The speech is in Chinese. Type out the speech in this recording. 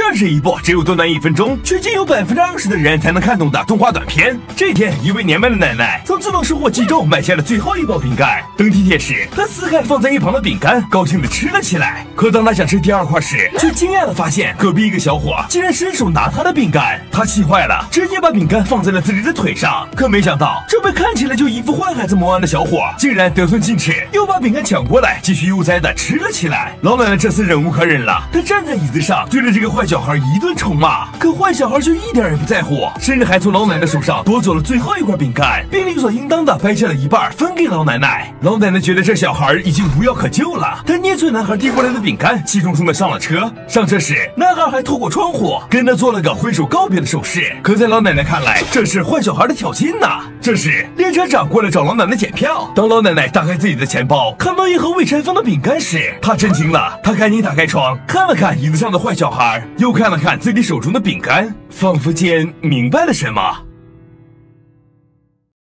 这是一部只有短短一分钟，却仅有百分之二十的人才能看懂的动画短片。这天，一位年迈的奶奶从自动售货机中买下了最后一包饼干。登梯铁时，她撕开放在一旁的饼干，高兴地吃了起来。可当她想吃第二块时，却惊讶地发现隔壁一个小伙竟然伸手拿她的饼干。她气坏了，直接把饼干放在了自己的腿上。可没想到，这位看起来就一副坏孩子模样的小伙，竟然得寸进尺，又把饼干抢过来，继续悠哉地吃了起来。老奶奶这次忍无可忍了，她站在椅子上，对着这个坏小孩一顿臭骂。可坏小孩却一点也不在乎，甚至还从老奶奶手上夺走了最后一块饼干，并理所应当的掰下了一半分给老奶奶。老奶奶觉得这小孩已经无药可救了，她捏碎男孩递过来的饼干，气冲冲的上了车。上车时，男孩还透过窗户跟她做了个挥手告别的手势。可在老奶奶看来，这是坏小孩的挑衅呐。这时，列车长过来找老奶奶检票。当老奶奶打开自己的钱包，看到一盒未拆封的饼干时，她震惊了。她赶紧打开窗，看了看椅子上的坏小孩，又看了看自己手中的饼干，仿佛间明白了什么。